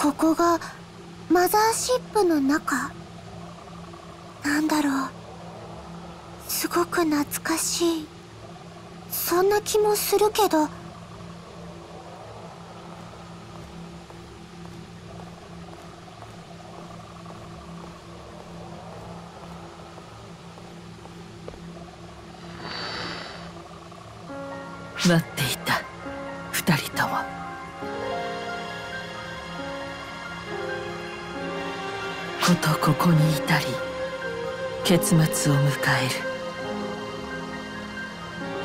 ここがマザーシップの中。なんだろう。すごく懐かしい。そんな気もするけど。待って。ことここに至り結末を迎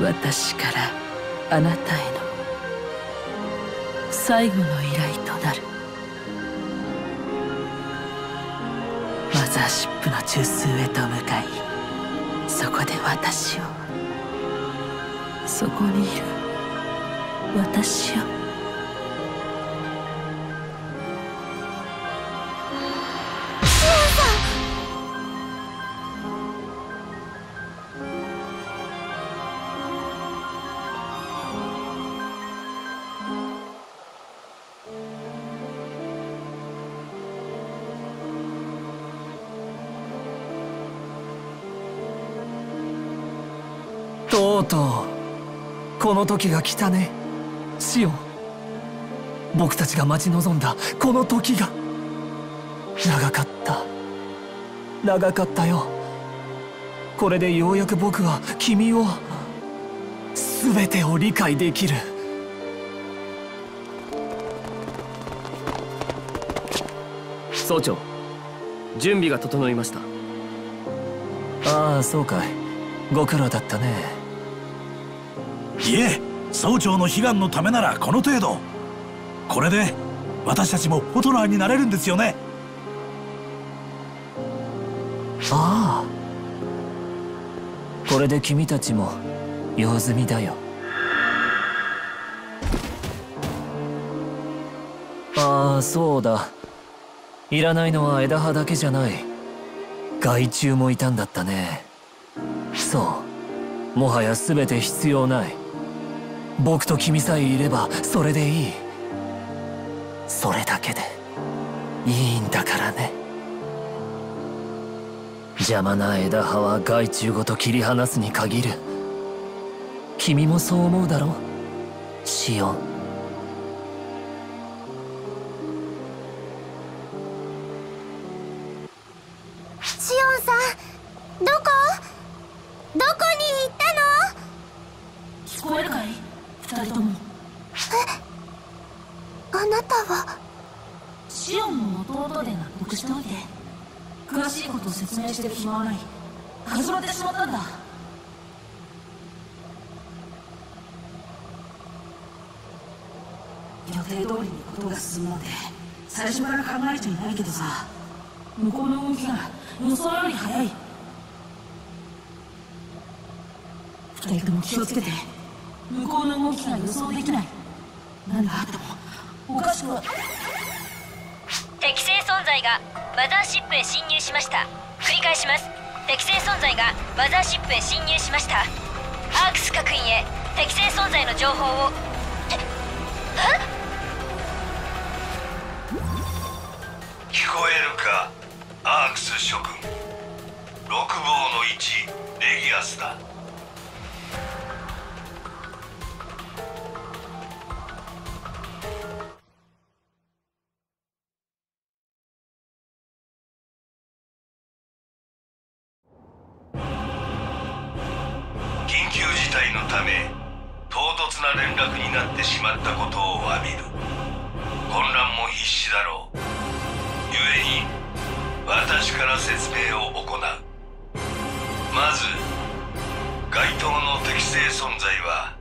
える。私からあなたへの最後の依頼となる。マザーシップの中枢へと向かいそこで私をそこにいる私を。とうとうこの時が来たね。シオン。僕たちが待ち望んだこの時が。長かった。長かったよ。これでようやく僕は君を全てを理解できる。総長準備が整いました。ああそうかい。ご苦労だったねいえ総長の悲願のためならこの程度。これで私たちもフォトナーになれるんですよね。ああ。これで君たちも用済みだよ。ああそうだ。いらないのは枝葉だけじゃない。害虫もいたんだったね。そう。もはや全て必要ない。僕と君さえいればそれでいい。それだけでいいんだからね。邪魔な枝葉は害虫ごと切り離すに限る。君もそう思うだろシオン。は。シオンの弟で納得しておいて詳しいことを説明してる暇はない。始まってしまったんだ。予定通りにことが進むなんて最初から考えちゃいないけどさ。向こうの動きが予想より早い。二人とも気をつけて。向こうの動きが予想できない。何があっても。おかしくは適正存在がマザーシップへ侵入しました。繰り返します。適正存在がマザーシップへ侵入しました。アークス各員へ適正存在の情報を。聞こえるかアークス諸君。六房の一レギアスだまったことを詫びる。混乱も必至だろう。故に私から説明を行う。まず該当の適正存在は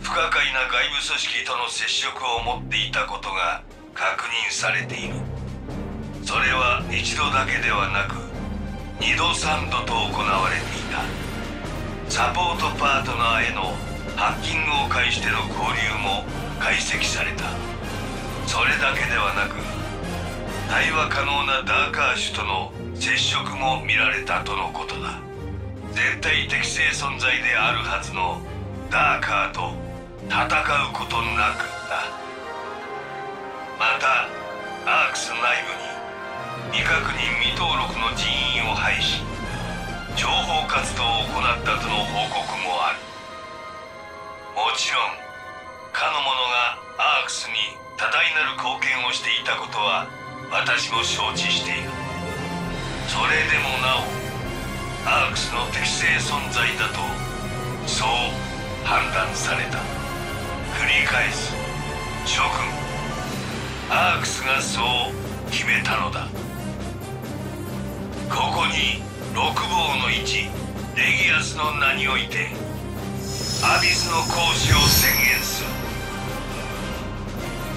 不可解な外部組織との接触を持っていたことが確認されている。それは一度だけではなく2度3度と行われていた。サポートパートナーへのハッキングを介しての交流も解析された。それだけではなく対話可能なダーカー種との接触も見られたとのことだ。絶対適正存在であるはずのダーカーと戦うことなくなまたアークス内部に未確認未登録の人員を配し情報活動を行ったとの報告もある。もちろんかの者がアークスに多大なる貢献をしていたことは私も承知している。それでもなおアークスの適正存在だとそう判断された。繰り返す諸君アークスがそう決めたのだ。ここに六房の一レギアスの名においてアビスの行使を宣言する。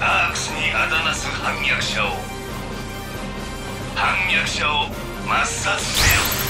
アークスにあだなす反逆者を。反逆者を抹殺せよ。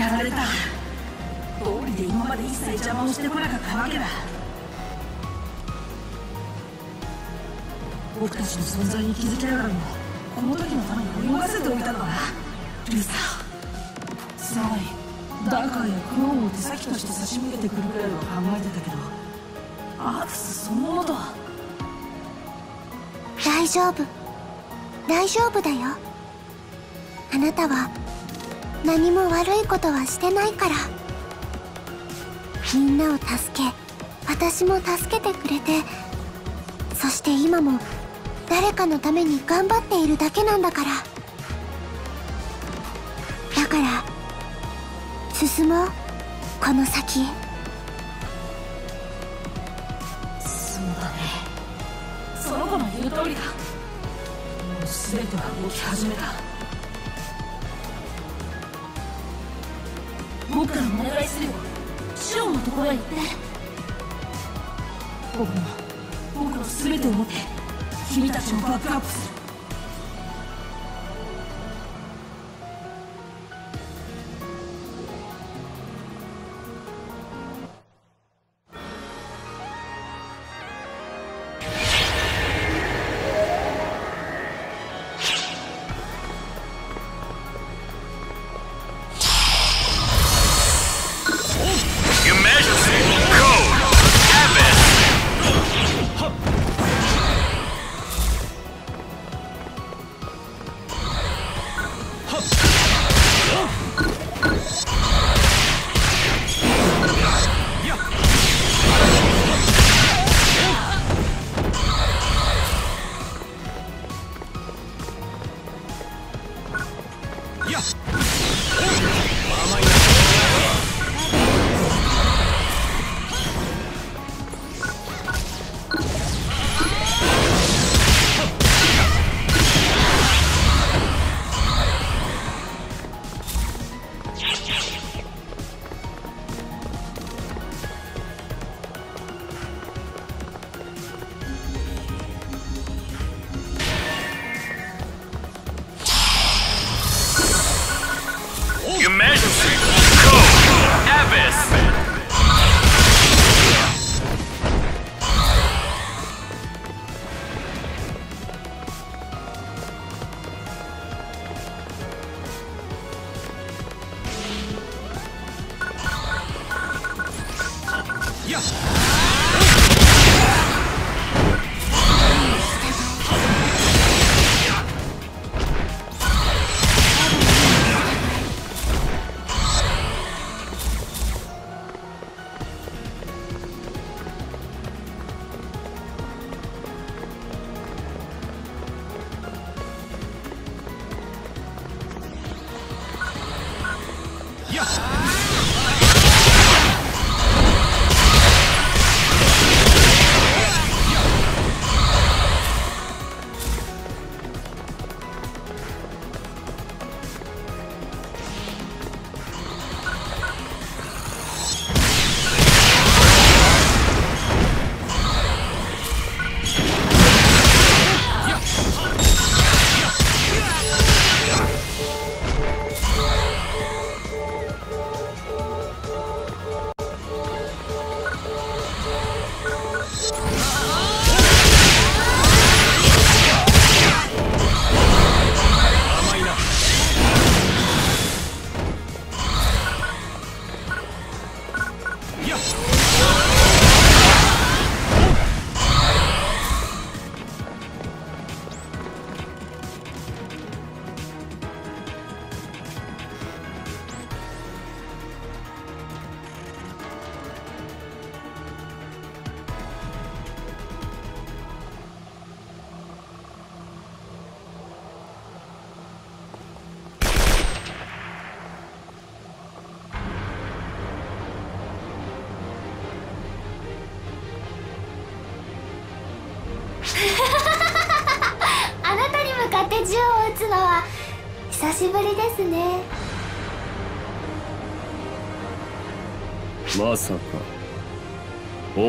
やられた。通りで今まで一切邪魔をしてこなかったわけだ。僕たちの存在に気づきながらもこの時のために泳がせておいたのだルーサ。ーつまりダーカーやクローンを手先として差し向けてくるくらいは考えてたけどアークスそのものとは。大丈夫。大丈夫だよ。あなたは何も悪いことはしてないから。みんなを助け私も助けてくれて。そして今も誰かのために頑張っているだけなんだから。だから進もうこの先。へそうだね。その子の言う通りだ。もう全ては動き始めた。僕からもお願いするよシオンのところへ行って。僕も僕の全てを持って。君たちをバックアップする。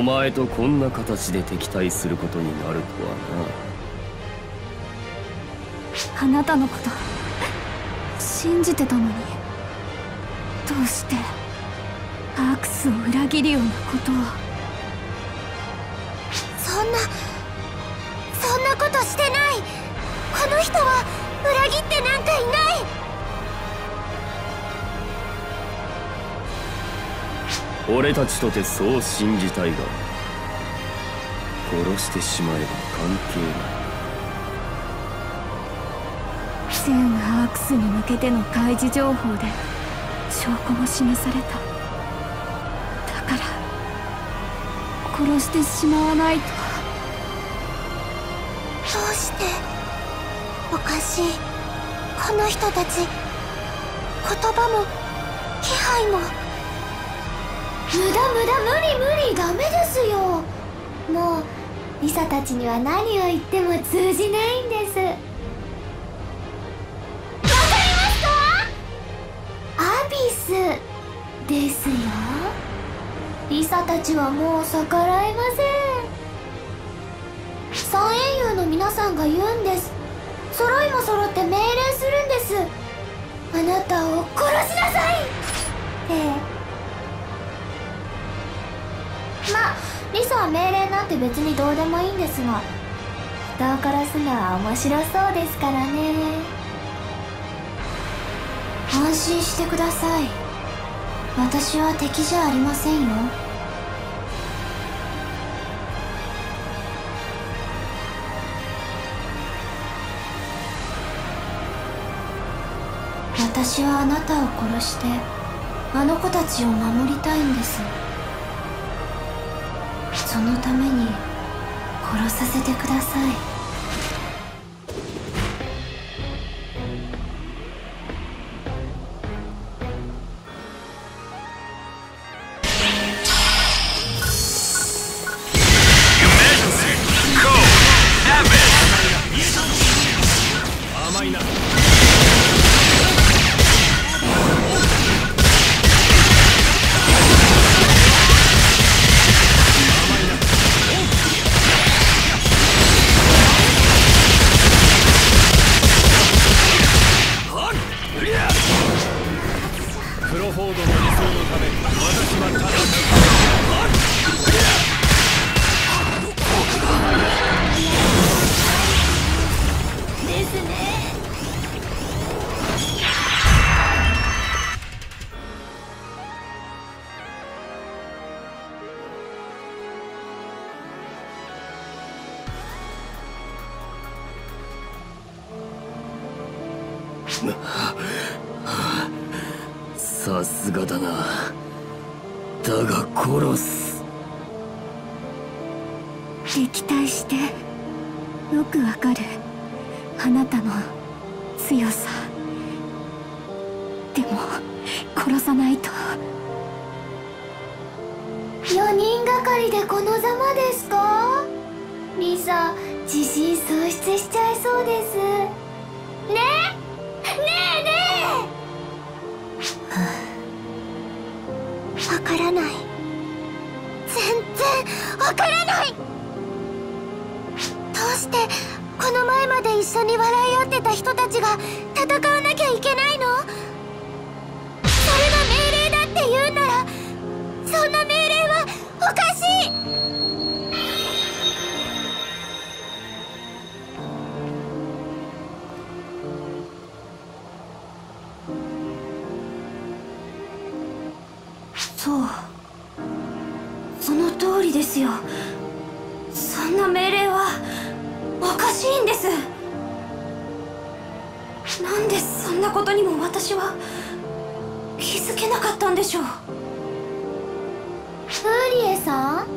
お前とこんな形で敵対することになるとはな。あなたのこと信じてたのに。どうして？アークスを裏切るようなことをそんなそんなことしてない。この人は裏切ってなんかいない。俺たちとてそう信じたいが殺してしまえば関係ない。全アークスに向けての開示情報で証拠も示された。だから殺してしまわないと。どうしておかしいこの人たち言葉も気配も無駄無駄無理無理ダメですよ。もうリサたちには何を言っても通じないんです。わかりますか？アビスですよ。リサたちはもう逆らえません。三英雄の皆さんが言うんです。揃いも揃って命令するんです。あなたを殺しなさいって。まあリサは命令なんて別にどうでもいいんですが人を殺すのは面白そうですからね。安心してください。私は敵じゃありませんよ。私はあなたを殺してあの子たちを守りたいんです。そのために殺させてください。らない。どうしてこの前まで一緒に笑い合ってた人たちが戦わなきゃいけないの？それが命令だって言うならそんな命令はおかしい。そう。その通りですよ。しいんです。なんでそんなことにも私は気づけなかったんでしょう。ウーリエさん？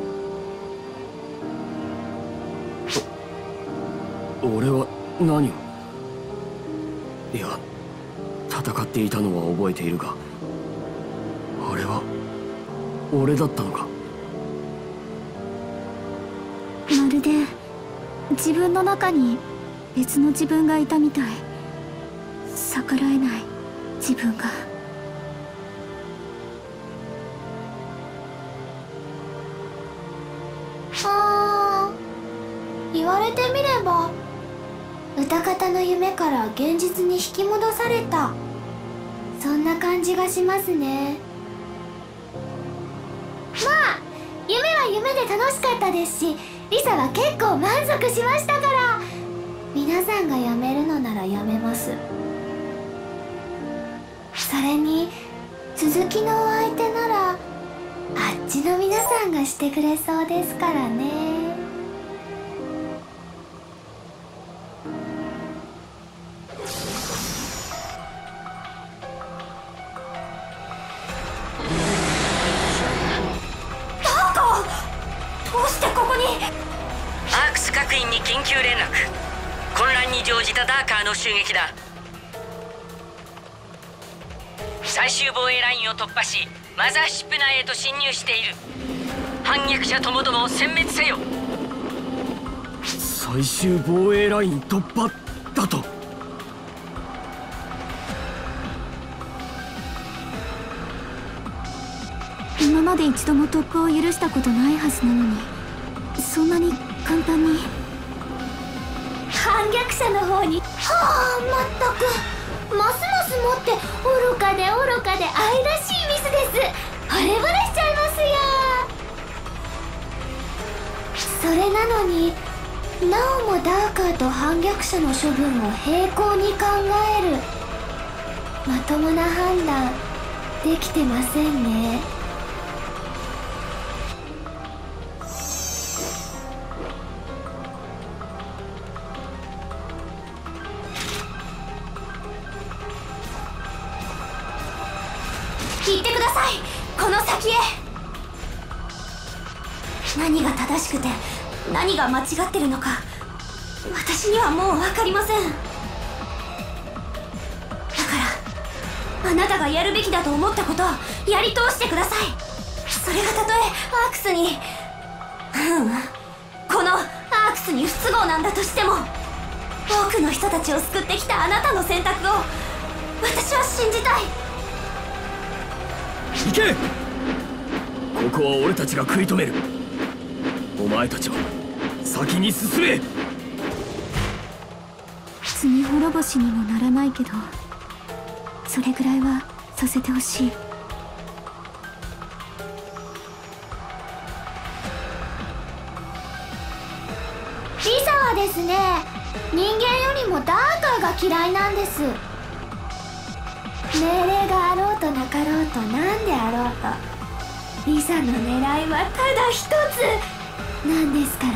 俺は何を？いや戦っていたのは覚えているがあれは俺だったのか？まるで自分の中に別の自分がいたみたい。逆らえない自分が。あ言われてみれば歌方の夢から現実に引き戻された。そんな感じがしますね。まあ夢は夢で楽しかったですしリサは結構満足しましたから。皆さんが辞めるのなら辞めます。それに続きのお相手ならあっちの皆さんがしてくれそうですからね。入している。反逆者ともどもを殲滅せよ。最終防衛ライン突破だと。今まで一度も突破を許したことないはずなのにそんなに簡単に。反逆者の方にはあまったくますますもって愚かで愚かで愛らしいミスです。惚れ惚れしちゃいそれなのになおもダーカーと反逆者の処分を平行に考える。まともな判断できてませんね。違ってるのか。私にはもう分かりません。だからあなたがやるべきだと思ったことをやり通してください。それがたとえアークスにうん。このアークスに不都合なんだとしても多くの人たちを救ってきたあなたの選択を私は信じたい。行け！ここは俺たちが食い止める。お前たちは先に進め。罪滅ぼしにもならないけどそれぐらいはさせてほしい。リサはですね人間よりもダーカーが嫌いなんです。命令があろうとなかろうと何であろうと。リサの狙いはただ一つなんですからね。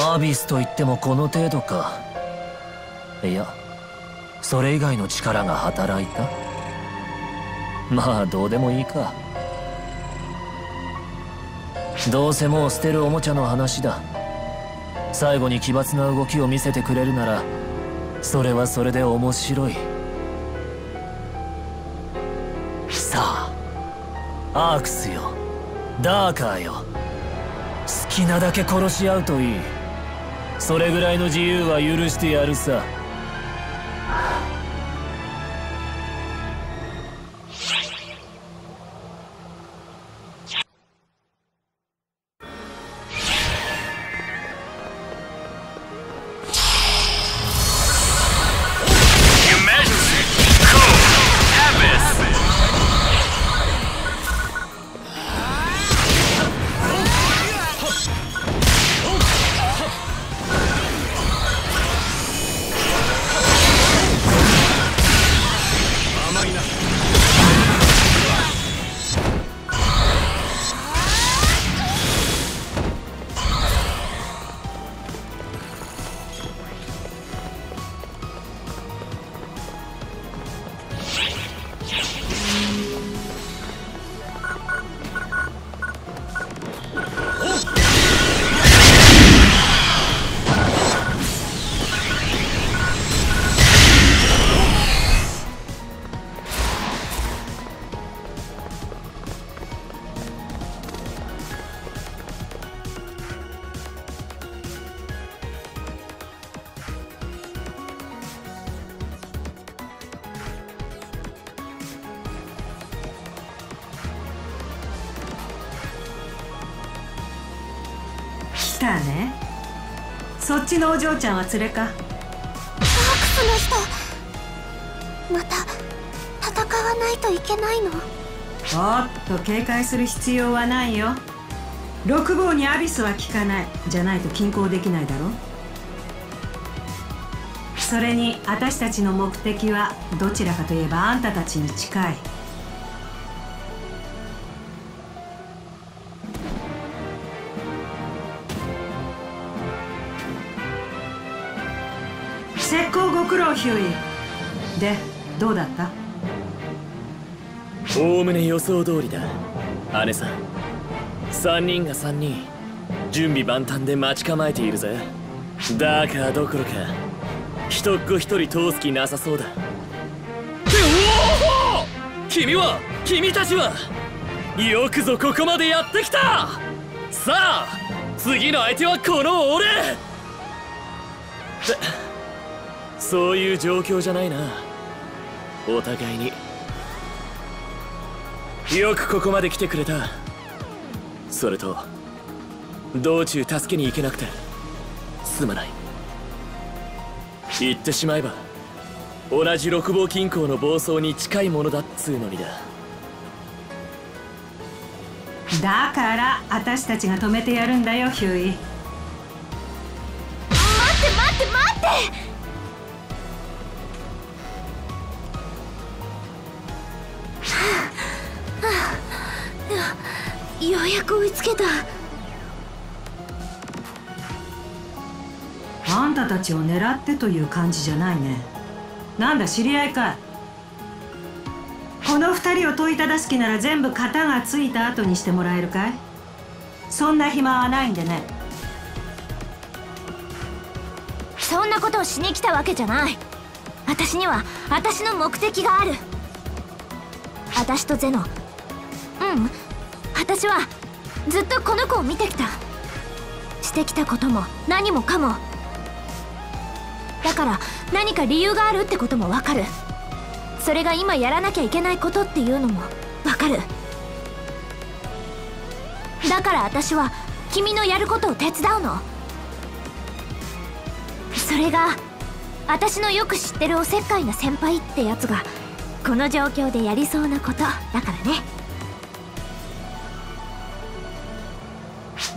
アビスと言ってもこの程度か。いやそれ以外の力が働いた。まあどうでもいいか。どうせもう捨てるおもちゃの話だ。最後に奇抜な動きを見せてくれるならそれはそれで面白い。さあアークスよ。ダーカーよ。好きなだけ殺し合うといい。それぐらいの自由は許してやるさ。ちのお嬢ちゃんは連れか。アークスの人。また戦わないといけないの？おっと警戒する必要はないよ。六号にアビスは効かない。じゃないと均衡できないだろ。それに私たちの目的はどちらかといえばあんたたちに近いご苦労ヒューイでどうだった？おおむね予想通りだ。姉さん。3人が3人。準備万端で待ち構えているぜ。だからどころか一っ子一人通す気なさそうだ。おお君は君たちはよくぞここまでやってきた！さあ次の相手はこの俺！そういう状況じゃないな。お互いに。よくここまで来てくれた。それと道中助けに行けなくてすまない。言ってしまえば同じ六芒金庫の暴走に近いものだっつうのにだ。だから私たちが止めてやるんだよヒューイ。待って待って待ってようやく追いつけた。あんたたちを狙ってという感じじゃないね。なんだ知り合いかこの二人を問いただす気なら全部型がついた後にしてもらえるかい。そんな暇はないんでね。そんなことをしに来たわけじゃない。私には私の目的がある。私とゼノ。うん私はずっとこの子を見てきた。してきたことも何もかも。だから何か理由があるってこともわかる。それが今やらなきゃいけないことっていうのもわかる。だから私は君のやることを手伝うの。それが私のよく知ってるおせっかいな先輩ってやつがこの状況でやりそうなことだからね。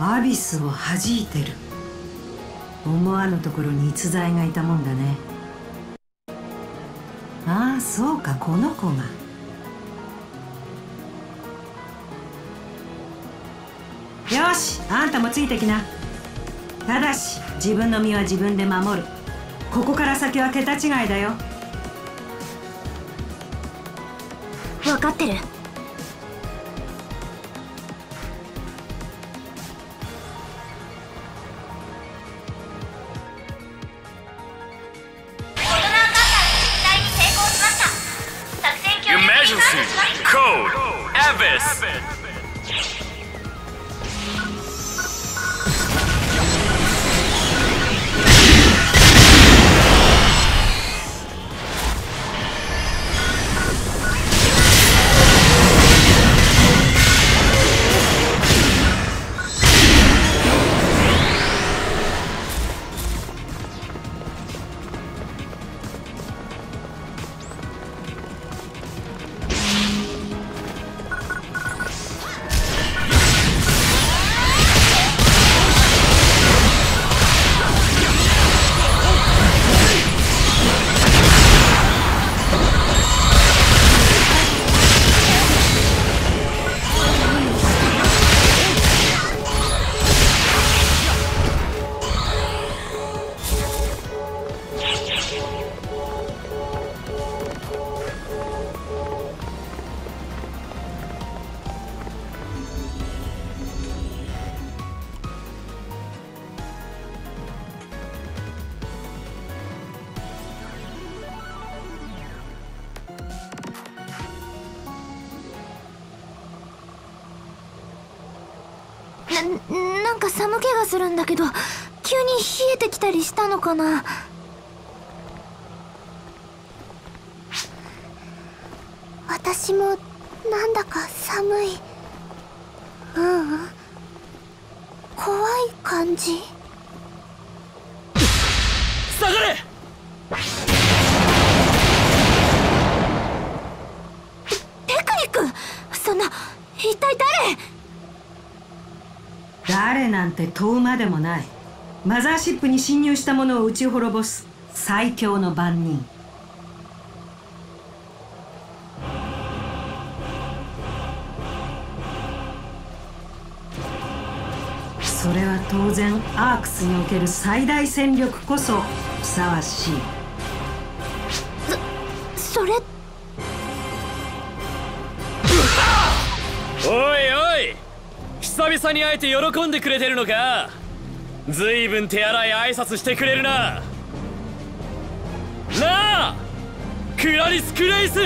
アビスを弾いてる。思わぬところに逸材がいたもんだね。ああそうかこの子が。よしあんたもついてきな。ただし自分の身は自分で守る。ここから先は桁違いだよ。分かってる。code EVIS. ななんか寒気がするんだけど急に冷えてきたりしたのかな？私もなんだか寒い。ううん。怖い感じ。なんて問うまでもない。マザーシップに侵入した者を撃ち滅ぼす。最強の番人。それは当然アークスにおける最大戦力こそふさわしい。々に会えて喜んでくれてるのか。ずいぶん手荒い挨拶してくれるな。なあクラリス・クレイス。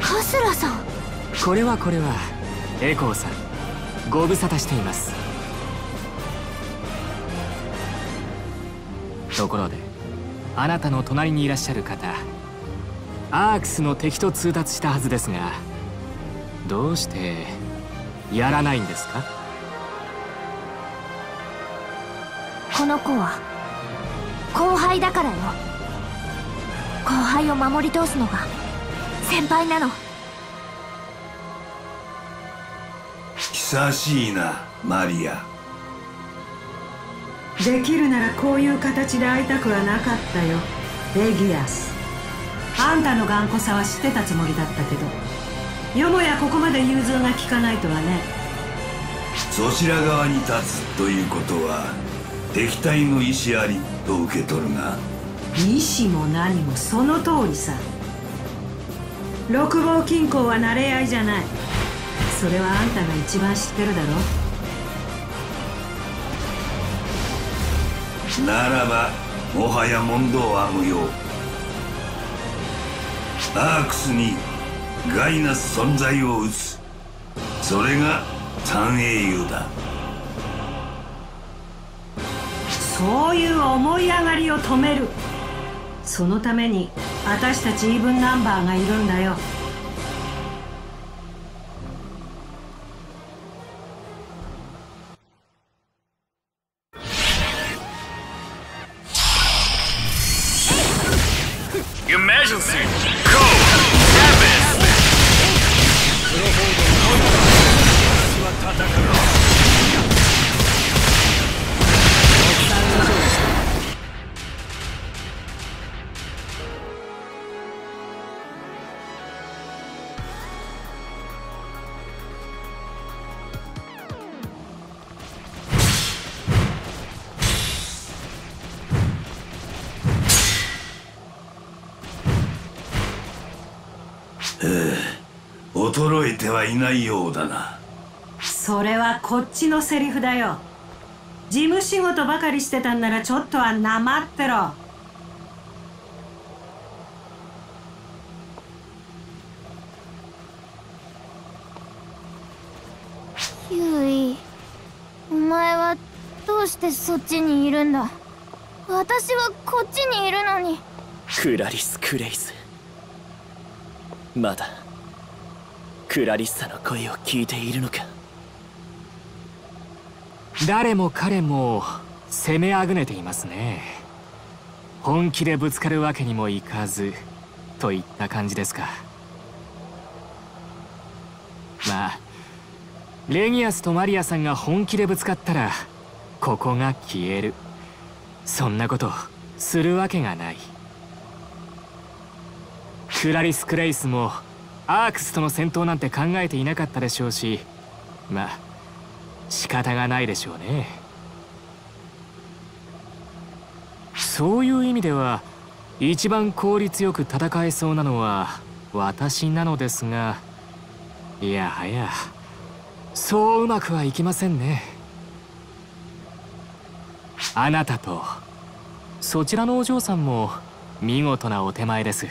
カスラさん。これはこれはエコーさん。ご無沙汰しています。ところであなたの隣にいらっしゃる方アークスの敵と通達したはずですがどうしてやらないんですか？この子は後輩だからよ。後輩を守り通すのが先輩なの。久しいなマリア。できるならこういう形で会いたくはなかったよ。レギアス。あんたの頑固さは知ってたつもりだったけどよもやここまで融通が利かないとはね。そちら側に立つということは敵対の意志ありと受け取るが。意志も何もその通りさ。六芒金庫は慣れ合いじゃない。それはあんたが一番知ってるだろ。ならばもはや問答は無用アークスにガイナス存在を打つ。それが三英雄だ。そういう思い上がりを止める。そのために私たちイーブンナンバーがいるんだよ。ないようだな。それはこっちのセリフだよ。事務仕事ばかりしてたんならちょっとはなまってろ。ヒューイお前はどうしてそっちにいるんだ？私はこっちにいるのに。クラリス・クレイスまだクラリッサの声を聞いているのか？誰も彼も攻めあぐねていますね。本気でぶつかるわけにもいかずといった感じですか。まあレギアスとマリアさんが本気でぶつかったらここが消える。そんなことするわけがない。クラリス・クレイスもアークスとの戦闘なんて考えていなかったでしょうしまあ仕方がないでしょうね。そういう意味では一番効率よく戦えそうなのは私なのですがいやはやそううまくはいきませんね。あなたとそちらのお嬢さんも見事なお手前です。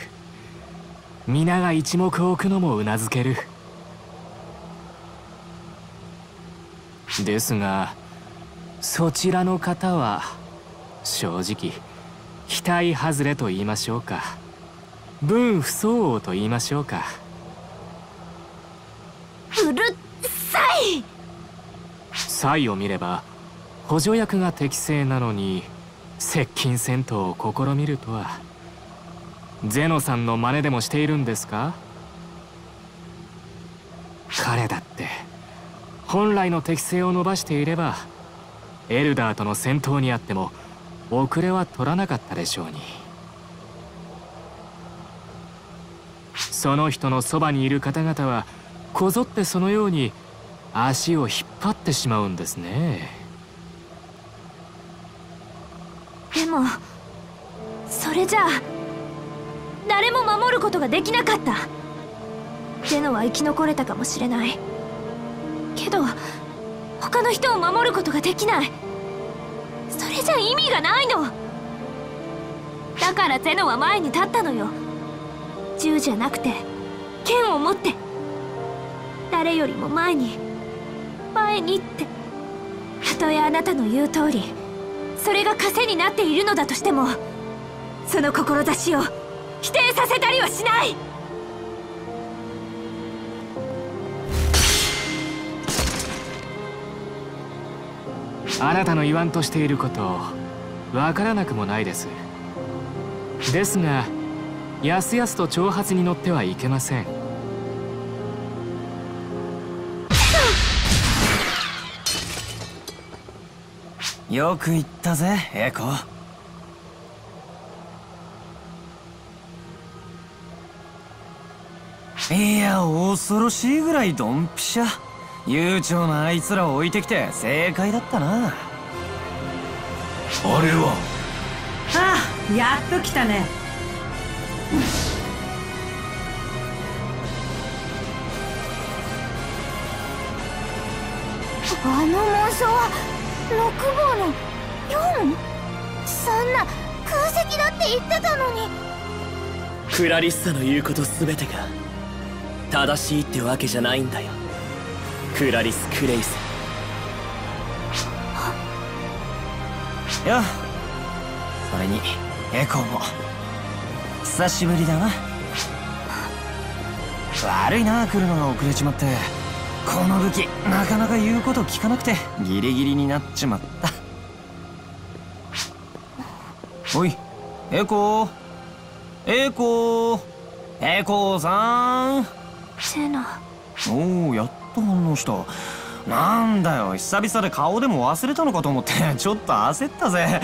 皆が一目置くのもうなずける。ですがそちらの方は正直期待外れと言いましょうか。分不相応と言いましょうか。うるさい！際を見れば補助役が適正なのに接近戦闘を試みるとはゼノさんの真似でもしているんですか？彼だって本来の適性を伸ばしていればエルダーとの戦闘にあっても遅れは取らなかったでしょうに。その人のそばにいる方々はこぞってそのように足を引っ張ってしまうんですね。でもそれじゃあ。誰も守ることができなかった。ゼノは生き残れたかもしれない。けど他の人を守ることができない。それじゃ意味がないの。だからゼノは前に立ったのよ。銃じゃなくて剣を持って。誰よりも前に前にって。たとえあなたの言う通りそれが枷になっているのだとしてもその志を否定させたりはしない。あなたの言わんとしていることわからなくもないです。ですがやすやすと挑発に乗ってはいけません。よく言ったぜエコいや恐ろしいぐらいドンピシャ。悠長なあいつらを置いてきて正解だったな。あれは？ああやっと来たね。あの紋章は6号の 4? そんな空席だって言ってたのに。クラリッサの言うこと全てが正しいってわけじゃないんだよ。クラリス・クレイス。よ。それにエコーも。久しぶりだな。悪いな来るのが遅れちまって。この武器なかなか言うこと聞かなくて。ギリギリになっちまった。おいエコー。エコー。エコーさん。セナおおやっと反応した。なんだよ久々で顔でも忘れたのかと思って ちょっと焦ったぜ。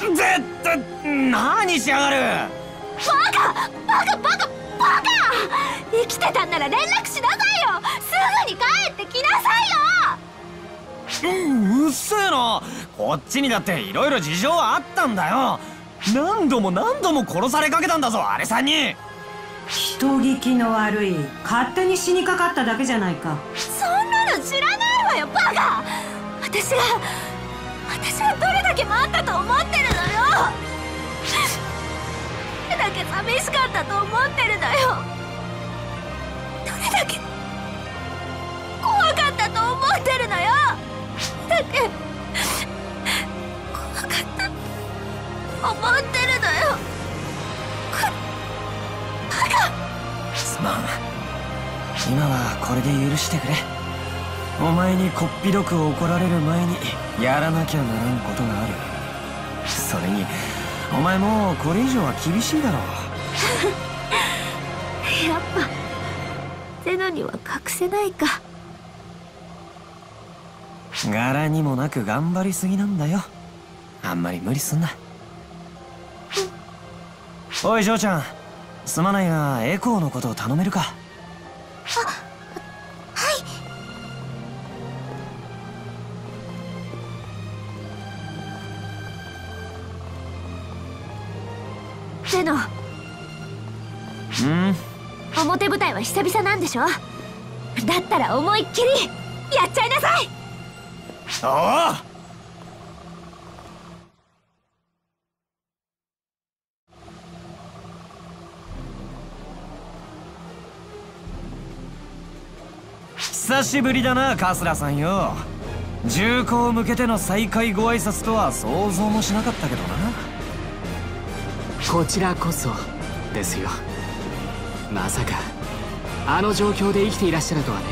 絶対何しやがる。バカバカバカバカ。生きてたんなら連絡しなさいよ。すぐに帰ってきなさいよ。うんうっせえな。こっちにだって色々事情はあったんだよ。何度も何度も殺されかけたんだぞあれさんに人聞きの悪い勝手に死にかかっただけじゃないか。そんなの知らないわよバカ。私が私はどれだけ待ったと思ってるのよ。どれだけ寂しかったと思ってるのよ。どれだけ怖かったと思ってるのよ。だけ怖かった思ってるすまん。今はこれで許してくれ。お前にこっぴどく怒られる前にやらなきゃならんことがある。それにお前もうこれ以上は厳しいだろう。やっぱゼノには隠せないか。柄にもなく頑張りすぎなんだよ。あんまり無理すんな。おい嬢ちゃんすまないがエコーのことを頼めるか。あはい。ゼノうん？表舞台は久々なんでしょ？だったら思いっきりやっちゃいなさい。おお久しぶりだなカスラさんよ。銃口を向けての再会ご挨拶とは想像もしなかったけどな。こちらこそですよ。まさかあの状況で生きていらっしゃるとはね。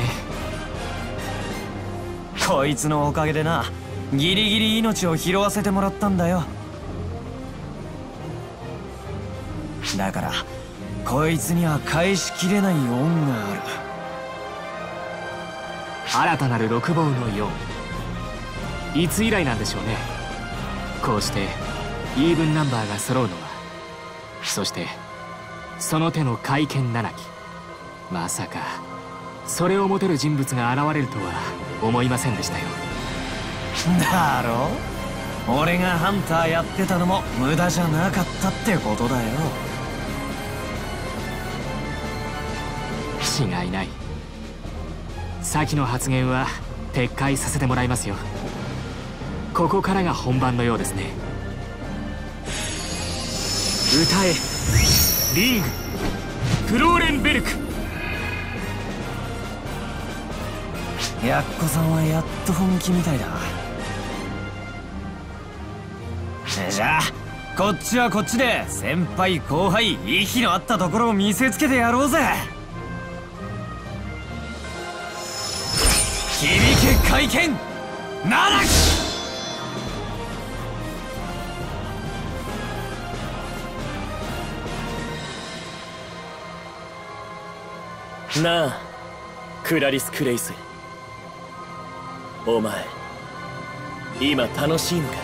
こいつのおかげでなギリギリ命を拾わせてもらったんだよ。だからこいつには返しきれない恩がある新たなる六坊の4いつ以来なんでしょうね。こうしてイーブンナンバーが揃うのは。そしてその手の会見七きまさかそれを持てる人物が現れるとは思いませんでしたよ。だろ俺がハンターやってたのも無駄じゃなかったってことだよ。違いない先の発言は撤回させてもらいますよ。ここからが本番のようですね。歌え。リング。フローレンベルク。やっこさんはやっと本気みたいだ。じゃあこっちはこっちで先輩後輩息の合ったところを見せつけてやろうぜ。響け会見七なあクラリス・クレイス。お前今楽しいのか？